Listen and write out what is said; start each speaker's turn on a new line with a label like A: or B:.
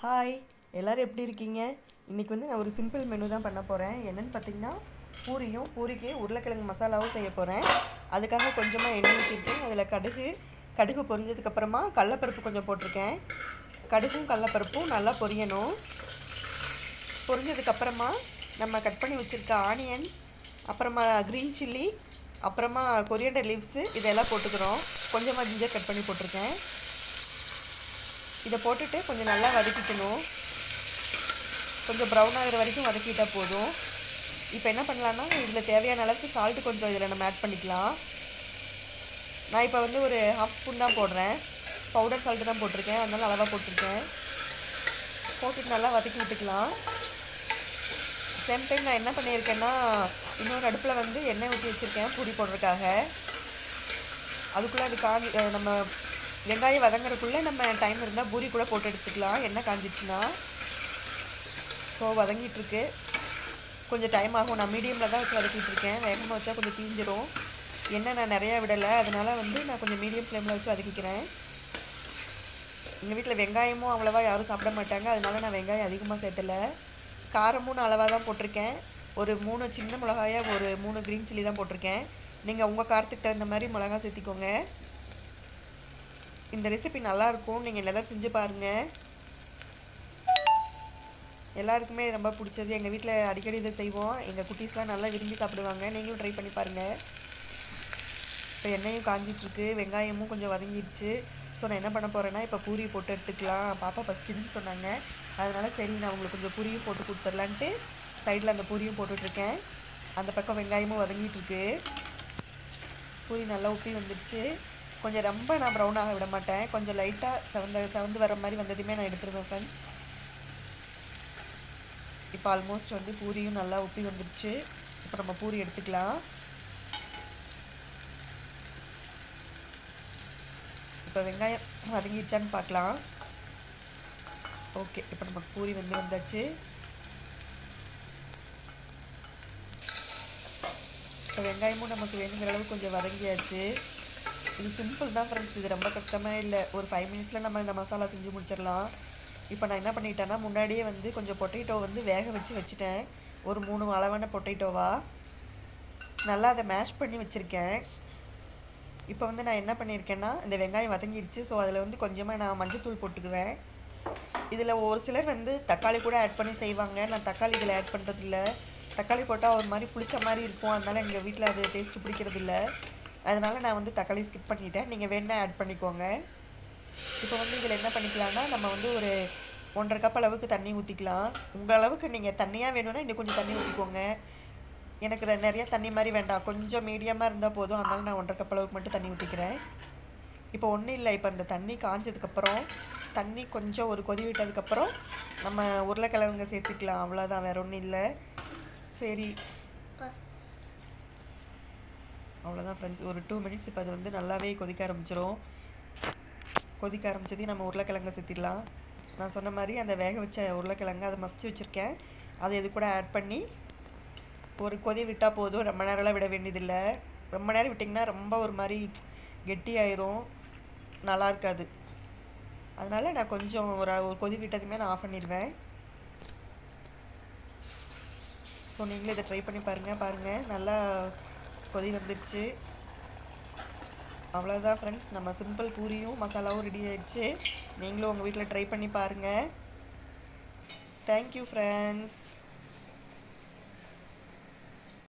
A: Hi எல்லோரும் எப்படி இருக்கீங்க? இன்றைக்கி வந்து நான் ஒரு சிம்பிள் மெனு தான் பண்ண போகிறேன் என்னென்னு பார்த்தீங்கன்னா பூரியும் பூரிக்கு உருளைக்கிழங்கு மசாலாவும் செய்ய போகிறேன் அதுக்காக கொஞ்சமாக எண்ணெய் ஊற்றிருக்கேன் அதில் கடுகு கடுகு பொரிஞ்சதுக்கப்புறமா கடலப்பருப்பு கொஞ்சம் போட்டிருக்கேன். கடுகும் கடலப்பருப்பும் நல்லா பொரியணும். பொரிஞ்சதுக்கப்புறமா நம்ம கட் பண்ணி வச்சுருக்க ஆனியன் அப்புறமா க்ரீன் சில்லி அப்புறமா கொரியண்டர் லீவ்ஸு இதெல்லாம் போட்டுக்கிறோம். கொஞ்சமாக ஜிஞ்சர் கட் பண்ணி போட்டிருக்கேன். இதை போட்டுட்டு கொஞ்சம் நல்லா வதக்கிக்கணும். கொஞ்சம் ப்ரௌன் ஆகிற வரைக்கும் வதக்கிட்டால் போதும். இப்போ என்ன பண்ணலான்னா இதில் தேவையான அளவுக்கு சால்ட்டு கொஞ்சம் இதில் நம்ம ஆட் பண்ணிக்கலாம். நான் இப்போ வந்து ஒரு ஹாஃப் ஸ்பூன் தான் போடுறேன். பவுடர் சால்ட்டு தான் போட்டிருக்கேன். அதனால் அளவாக போட்டிருக்கேன். போட்டுட்டு நல்லா வதக்கி விட்டுக்கலாம். சேம் டைம் நான் என்ன பண்ணியிருக்கேன்னா இன்னொரு அடுப்பில் வந்து எண்ணெய் ஊற்றி வச்சுருக்கேன் பூரி போடுறதுக்காக. அதுக்குள்ளே அது காஞ்சி நம்ம வெங்காயம் வதங்குறதுக்குள்ளே நம்ம டைம் இருந்தால் பூரி கூட போட்டு எடுத்துக்கலாம். எண்ணெய் காஞ்சிச்சுன்னா ஸோ வதங்கிட்டுருக்கு. கொஞ்சம் டைம் ஆகும். நான் மீடியமில் தான் வச்சு வதக்கிட்டு இருக்கேன் வேகமாக வச்சா கொஞ்சம் தீஞ்சிரும். எண்ணெய் நான் நிறையா விடலை. அதனால் வந்து நான் கொஞ்சம் மீடியம் ஃப்ளேமில் வச்சு வதக்கிக்கிறேன். எங்கள் வீட்டில் வெங்காயமும் அவ்வளோவா யாரும் சாப்பிட மாட்டாங்க. அதனால நான் வெங்காயம் அதிகமாக சேர்த்தலை காரமும் நான் அளவாக தான் போட்டிருக்கேன். ஒரு மூணு சின்ன மிளகாயா ஒரு மூணு க்ரீன் சில்லி தான் போட்டிருக்கேன். நீங்கள் உங்கள் காரத்துக்கு தகுந்த மாதிரி மிளகா சேர்த்திக்கோங்க. இந்த ரெசிபி நல்லாயிருக்கும் நீங்கள் எல்லோரும் செஞ்சு பாருங்கள் எல்லாருக்குமே ரொம்ப பிடிச்சது. எங்கள் வீட்டில் அடிக்கடி இதை செய்வோம். எங்கள் குட்டீஸ்லாம் நல்லா விரும்பி சாப்பிடுவாங்க. நீங்களும் ட்ரை பண்ணி பாருங்கள் இப்போ எண்ணெயும் காஞ்சிட்ருக்கு. வெங்காயமும் கொஞ்சம் வதங்கிடுச்சு. ஸோ நான் என்ன பண்ண போகிறேன்னா இப்போ பூரி போட்டு எடுத்துக்கலாம். பாப்பா பசிக்குதுன்னு சொன்னாங்க. அதனால் சரி நான் உங்களுக்கு கொஞ்சம் பூரியும் போட்டு கொடுத்துர்லான்ட்டு சைடில் அந்த பூரியும் போட்டுட்ருக்கேன். அந்த பக்கம் வெங்காயமும் வதங்கிட்டுருக்கு பூரி நல்லா உப்பி வந்துடுச்சு. கொஞ்சம் ரொம்ப நான் ப்ரௌன் ஆக விட மாட்டேன். கொஞ்சம் லைட்டாக செவந்த செவந்து வர மாதிரி வந்ததுமே நான் எடுத்துருவேன் ஃப்ரெண்ட்ஸ் இப்போ ஆல்மோஸ்ட் வந்து பூரியும் நல்லா உப்பி வந்துடுச்சு இப்போ நம்ம பூரி எடுத்துக்கலாம். இப்போ வெங்காயம் வதங்கிடுச்சான்னு பார்க்கலாம். ஓகே இப்போ நமக்கு பூரி வந்து வந்தாச்சு. இப்போ வெங்காயமும் நமக்கு வேணுங்கிற அளவு கொஞ்சம் வதங்கியாச்சு. இது சிம்பிள் தான் ஃப்ரெண்ட்ஸ் இது ரொம்ப கஷ்டமே இல்லை. ஒரு ஃபைவ் மினிட்ஸில் நம்ம இந்த மசாலா செஞ்சு முடிச்சிடலாம். இப்போ நான் என்ன பண்ணிட்டேன்னா முன்னாடியே வந்து கொஞ்சம் பொட்டேட்டோ வந்து வேக வச்சு வச்சுட்டேன். ஒரு மூணு அளவான பொட்டேட்டோவா நல்லா அதை மேஷ் பண்ணி வச்சுருக்கேன். இப்போ வந்து நான் என்ன பண்ணியிருக்கேன்னா இந்த வெங்காயம் வதங்கிடுச்சு. ஸோ அதில் வந்து கொஞ்சமாக நான் மஞ்சத்தூள் போட்டுக்குவேன். இதில் ஒரு சிலர் வந்து தக்காளி கூட ஆட் பண்ணி செய்வாங்க. நான் தக்காளி இதில் ஆட் பண்ணுறதில்ல தக்காளி போட்டால் ஒரு மாதிரி புளிச்ச மாதிரி இருக்கும். அதனால் எங்கள் வீட்டில் அது டேஸ்ட்டு பிடிக்கிறதில்ல. அதனால் நான் வந்து தக்காளி ஸ்கிப் பண்ணிட்டேன். நீங்கள் வேணால் ஆட் பண்ணிக்கோங்க. இப்போ வந்து இதில் என்ன பண்ணிக்கலாம்னா நம்ம வந்து ஒரு ஒன்றரை கப் அளவுக்கு தண்ணி ஊற்றிக்கலாம் உங்கள் அளவுக்கு நீங்கள் தண்ணியாக வேணும்னா இன்னும் கொஞ்சம் தண்ணி ஊற்றிக்கோங்க எனக்கு நிறைய தண்ணி மாதிரி வேண்டாம். கொஞ்சம் மீடியமாக இருந்தால் போதும். அதனால் நான் ஒன்றரை கப் அளவுக்கு மட்டும் தண்ணி ஊற்றிக்கிறேன் இப்போ ஒன்றும் இல்லை. இப்போ அந்த தண்ணி காஞ்சதுக்கப்புறம் தண்ணி கொஞ்சம் ஒரு கொதி விட்டதுக்கப்புறம் நம்ம உருளைக்கிழங்குங்க சேர்த்துக்கலாம். அவ்வளோதான் வேறு ஒன்றும் இல்லை. சரி. அவ்வளோதான் ஃப்ரெண்ட்ஸ் ஒரு டூ மினிட்ஸ் இப்போ அது வந்து நல்லாவே கொதிக்க ஆரம்பிச்சிடும் கொதிக்க ஆரம்பிச்சதையும் நம்ம உருளைக்கிழங்கை சேர்த்திடலாம் நான் சொன்ன மாதிரி அந்த வேக வச்ச உருளைக்கிழங்கு அதை மசிச்சு வச்சுருக்கேன். அதை இது கூட ஆட் பண்ணி ஒரு கொதி விட்டால் போதும். ரொம்ப நேரம்லாம் விட வேண்டியதில்லை. ரொம்ப நேரம் விட்டிங்கன்னா ரொம்ப ஒரு மாதிரி கெட்டியாயிரும் நல்லா இருக்காது. அதனால் நான் கொஞ்சம் ஒரு ஒரு கொதி விட்டதுமே நான் ஆஃப் பண்ணிடுவேன். ஸோ நீங்களும் இதை ட்ரை பண்ணி பாருங்கள் பாருங்கள் நல்லா கொதி வந்துடுச்சு அவ்வளோதான் ஃப்ரெண்ட்ஸ் நம்ம சிம்பிள் பூரியும் மசாலாவும் ரெடி ஆகிடுச்சு நீங்களும் உங்கள் வீட்டில் ட்ரை பண்ணி பாருங்கள் தேங்க்யூ ஃப்ரெண்ட்ஸ்